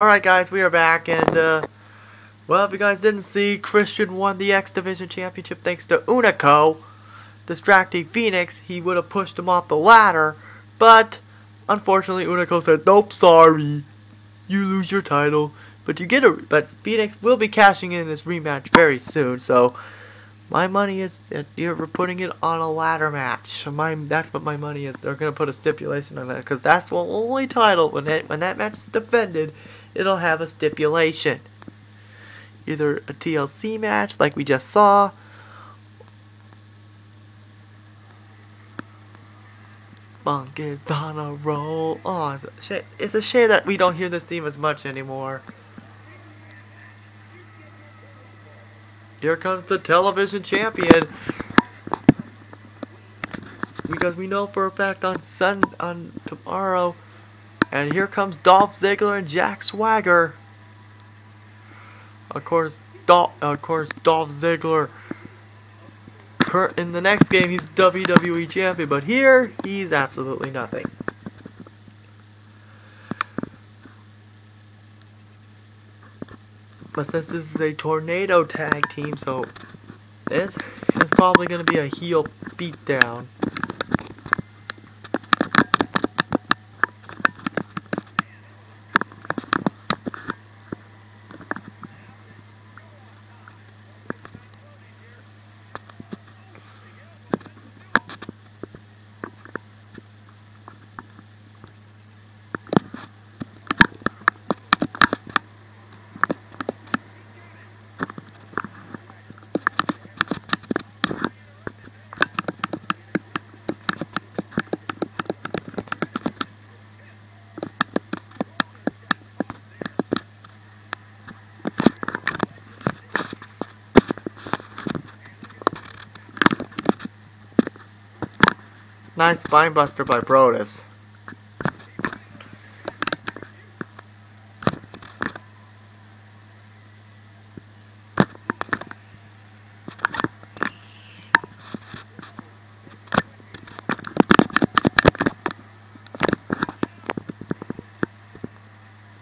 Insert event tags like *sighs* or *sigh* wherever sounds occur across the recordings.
Alright guys, we are back and uh well if you guys didn't see, Christian won the X Division Championship thanks to Unico. Distracting Phoenix, he would have pushed him off the ladder, but unfortunately Unico said, Nope, sorry. You lose your title. But you get a but Phoenix will be cashing in this rematch very soon, so my money is you're putting it on a ladder match. My that's what my money is. They're gonna put a stipulation on that because that's the only title when it when that match is defended it'll have a stipulation. Either a TLC match like we just saw, Funk is on a roll. Shame. it's a shame that we don't hear this theme as much anymore. Here comes the television champion. Because we know for a fact on Sun on tomorrow and here comes Dolph Ziggler and Jack Swagger. Of course, Dolph, of course, Dolph Ziggler. In the next game, he's WWE champion, but here he's absolutely nothing. But since this is a tornado tag team, so this is probably going to be a heel beatdown. Nice spinebuster by Brodus.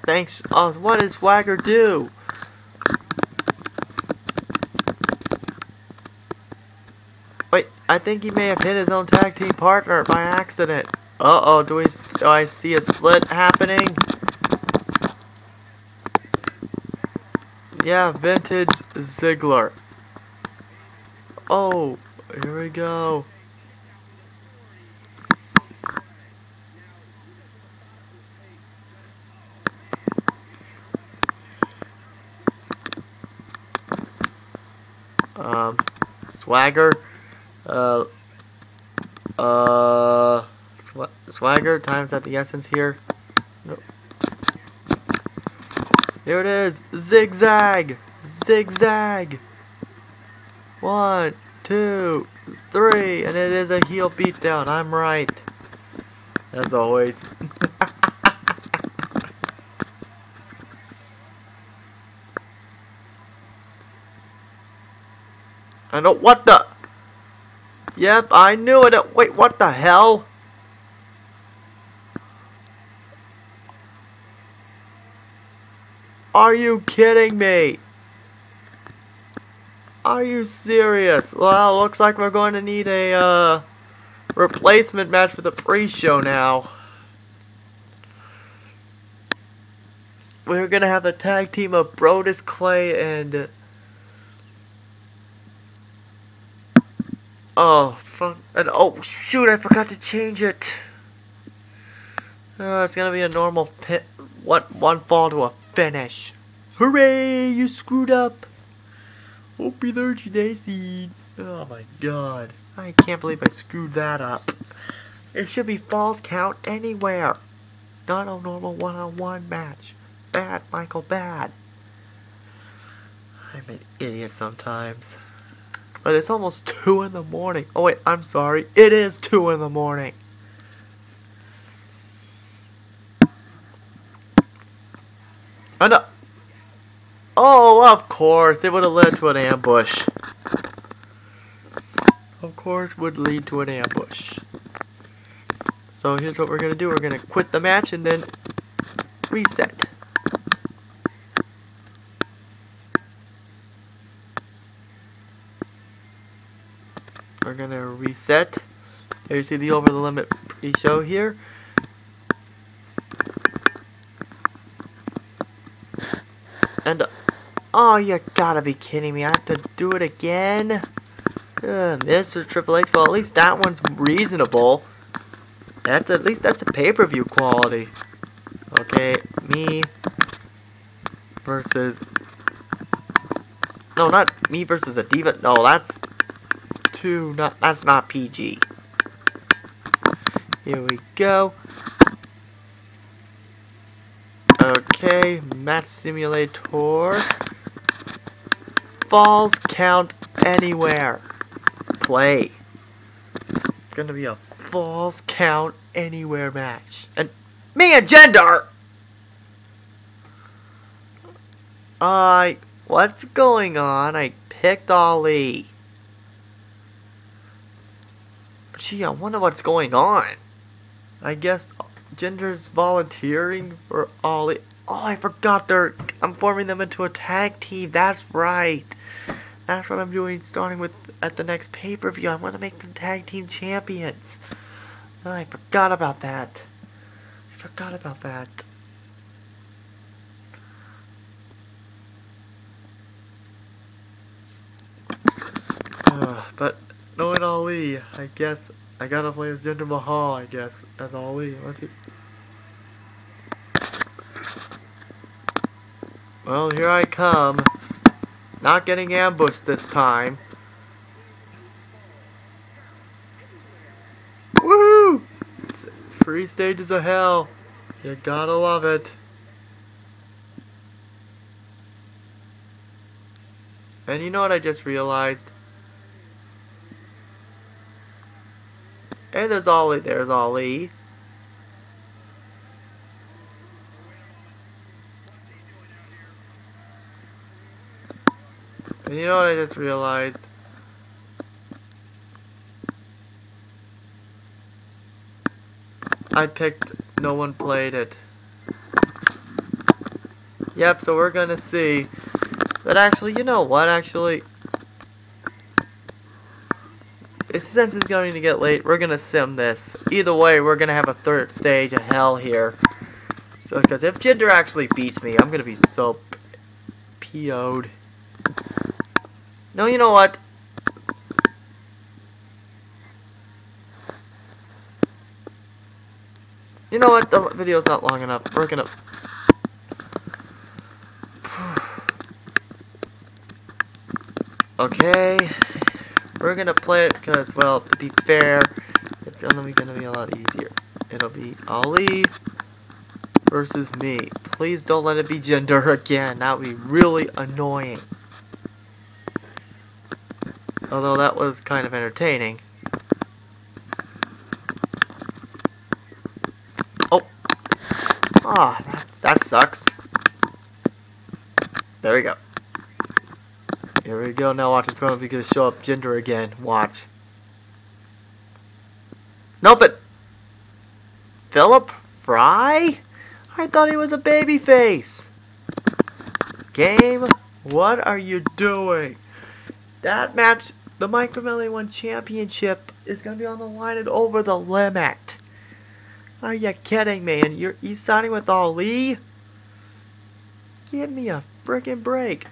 Thanks. Oh, what does Swagger do? Wait, I think he may have hit his own tag team partner by accident. Uh-oh, do, we, do I see a split happening? Yeah, vintage Ziggler. Oh, here we go. Um, Swagger. Uh, uh, sw swagger times at the essence here. No. Here it is. Zigzag. Zigzag. One, two, three, and it is a heel beatdown. I'm right. As always. *laughs* I know what the Yep, I knew it. Wait, what the hell? Are you kidding me? Are you serious? Well, looks like we're going to need a uh, replacement match for the pre-show now. We're going to have a tag team of Brodus Clay and Oh, fuck. And, oh, shoot, I forgot to change it. Oh, it's gonna be a normal pit. What? One fall to a finish. Hooray! You screwed up. Hope you learned your daisy. Oh my god. I can't believe I screwed that up. It should be falls count anywhere. Not a normal one-on-one -on -one match. Bad, Michael, bad. I'm an idiot sometimes. But it's almost 2 in the morning. Oh wait, I'm sorry. It is 2 in the morning. And uh, Oh, of course. It would have led to an ambush. Of course, would lead to an ambush. So here's what we're going to do. We're going to quit the match and then reset. We're gonna reset. There you see the over the limit pre-show here. And, oh, you gotta be kidding me. I have to do it again? Uh, Mr. Triple H, well, at least that one's reasonable. That's at least that's a pay-per-view quality. Okay, me versus no, not me versus a diva. No, that's too not. That's not PG. Here we go. Okay, match simulator. Falls count anywhere. Play. It's gonna be a falls count anywhere match. And me and Jinder! I... What's going on? I picked Ali. Gee, I wonder what's going on. I guess Jinder's volunteering for Ali. Oh, I forgot they're... I'm forming them into a tag team. That's right. That's what I'm doing starting with at the next pay-per-view. I want to make them tag team champions. Oh, I forgot about that. I forgot about that. Uh, knowing Ali, I guess I gotta play as Jinder Mahal, I guess, as Ali. Let's see. Well, here I come. Not getting ambushed this time. Woohoo! Three stages of hell. You gotta love it. And you know what I just realized? And there's Ali. There's Ali. And you know what I just realized? I picked no one played it. Yep, so we're gonna see. But actually, you know what, actually? Since it's going to get late, we're gonna sim this. Either way, we're gonna have a third stage of hell here. So, because if Jinder actually beats me, I'm gonna be so PO'd. No, you know what? You know what? The video's not long enough. We're gonna... *sighs* okay. We're gonna play it because, well, to be fair, it's be gonna be a lot easier. It'll be Ali versus me. Please don't let it be Jinder again. That would be really annoying. Although that was kind of entertaining. Oh. Ah, oh, that, that sucks. There we go. Here we go. Now watch. It's going to be show up Jinder again. Watch. Nope. But Philip Fry? I thought he was a baby face. Game, what are you doing? That match, the Micro Melee 1 Championship, is going to be on the line and over the limit. Are you kidding me? And you're you signing with Ali? Give me a freaking break.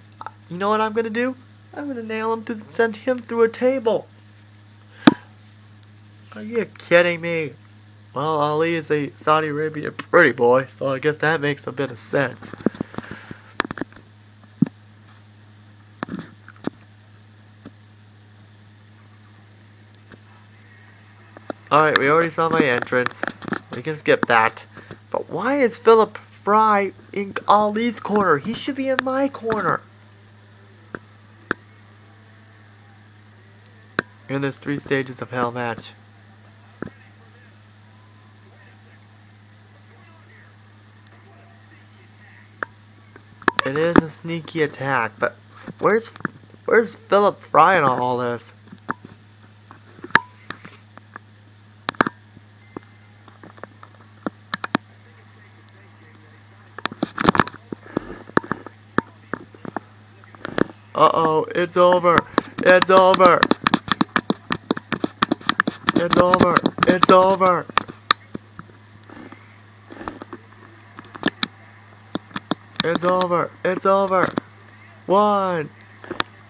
You know what I'm going to do? I'm to nail him to send him through a table. Are you kidding me? Well, Ali is a Saudi Arabian pretty boy, so I guess that makes a bit of sense. Alright, we already saw my entrance. We can skip that. But why is Philip Fry in Ali's corner? He should be in my corner. In this three stages of hell match. It is a sneaky attack, but where's where's Philip Fry in all this? Uh-oh, it's over. It's over. It's over. It's over. It's over. It's over. One.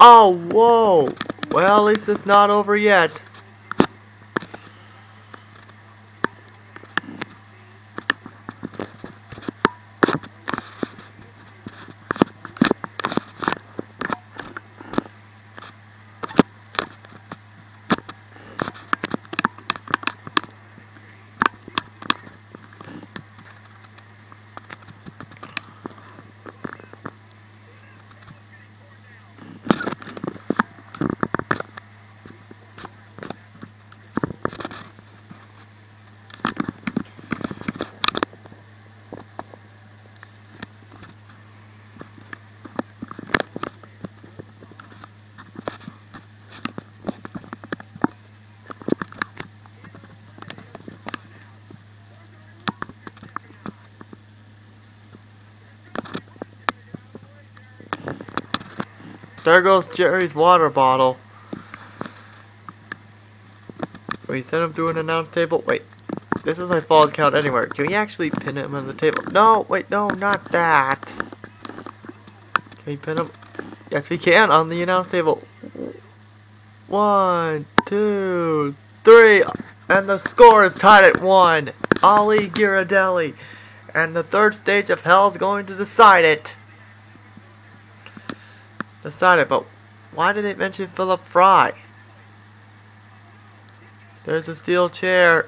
Oh, whoa. Well, at least it's not over yet. There goes Jerry's water bottle. We sent him through an announce table. Wait, this is like falls count anywhere. Can we actually pin him on the table? No, wait, no, not that. Can we pin him? Yes, we can on the announce table. One, two, three, and the score is tied at one. Ali Ghiradelli. And the third stage of hell is going to decide it decided, but why did it mention Philip Fry? There's a steel chair.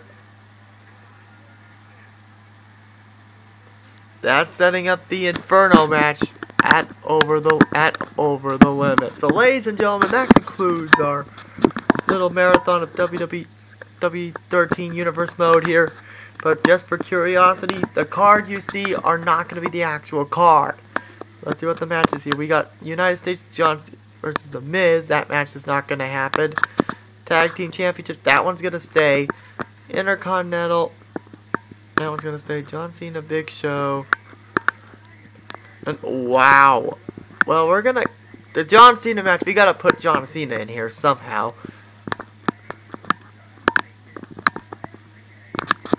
That's setting up the Inferno match at over the at over the limit. So ladies and gentlemen, that concludes our little marathon of WWE W13 Universe mode here. But just for curiosity, the card you see are not going to be the actual card. Let's see what the match is here. We got United States John versus The Miz. That match is not going to happen. Tag Team Championship. That one's going to stay. Intercontinental. That one's going to stay. John Cena, Big Show. And wow. Well, we're going to... The John Cena match, we got to put John Cena in here somehow.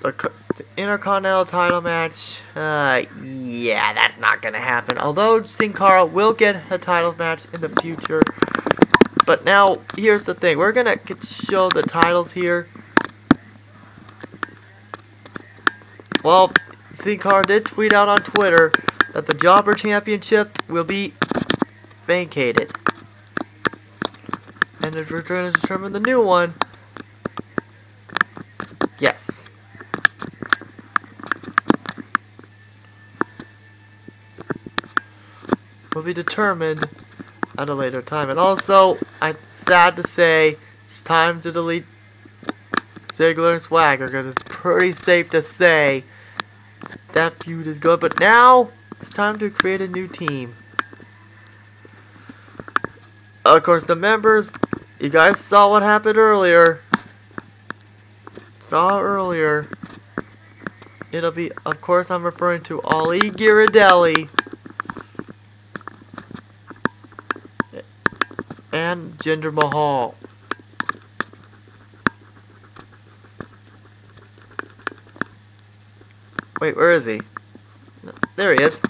The Intercontinental title match, uh, yeah, that's not gonna happen. Although Sin Cara will get a title match in the future. But now, here's the thing. We're gonna get to show the titles here. Well, Sin Cara did tweet out on Twitter that the Jobber Championship will be vacated. And we're trying to determine the new one, yes. will be determined at a later time. And also, I'm sad to say, it's time to delete Ziggler and Swagger because it's pretty safe to say that feud is good. But now, it's time to create a new team. Of course, the members, you guys saw what happened earlier. Saw earlier. It'll be, of course, I'm referring to Ali Ghiradelli. And Jinder Mahal. Wait, where is he? There he is.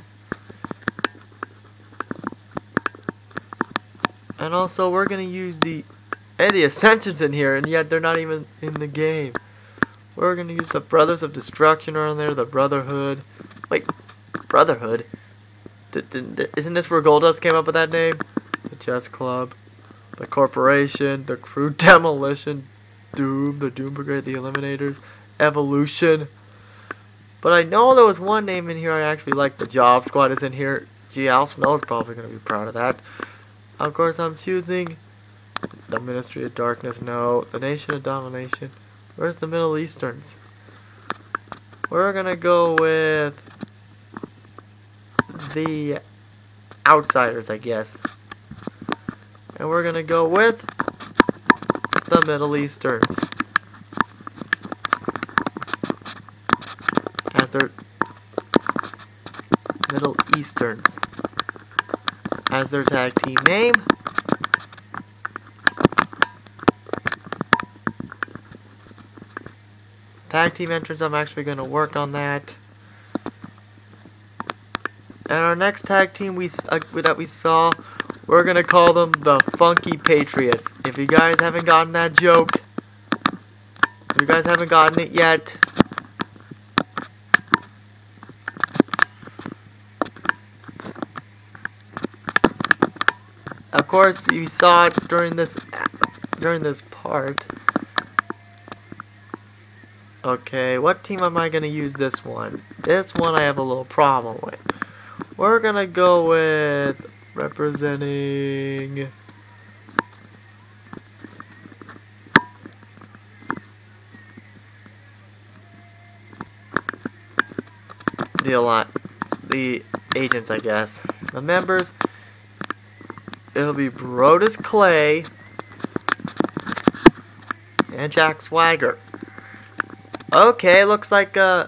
And also, we're gonna use the... Hey, the Ascension's in here, and yet they're not even in the game. We're gonna use the Brothers of Destruction are on there, the Brotherhood. Wait, Brotherhood? D isn't this where Goldust came up with that name? The Chess Club the Corporation, the Crew *laughs* Demolition, Doom, the Doom Brigade, the Eliminators, Evolution. But I know there was one name in here I actually like. The Job Squad is in here. Gee, Al Snow's probably going to be proud of that. Of course, I'm choosing the Ministry of Darkness. No, the Nation of Domination. Where's the Middle Easterns? We're going to go with the Outsiders, I guess. And we're going to go with the Middle Easterns. As their Middle Easterns. As their tag team name. Tag team entrance, I'm actually going to work on that. And our next tag team we uh, that we saw, we're to call them the Funky Patriots. If you guys haven't gotten that joke, if you guys haven't gotten it yet, Of course, you saw it during this during this part. Okay, what team am I gonna use this one? This one I have a little problem with. We're gonna go with representing. The lot, the agents, I guess. The members it'll be Brodus Clay and Jack Swagger. Okay, looks like, uh...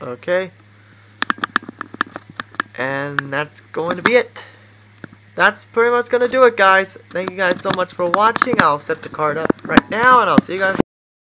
Okay. And that's going to be it. That's pretty much going to do it, guys. Thank you guys so much for watching. I'll set the card up right now, and I'll see you guys